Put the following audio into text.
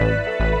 Música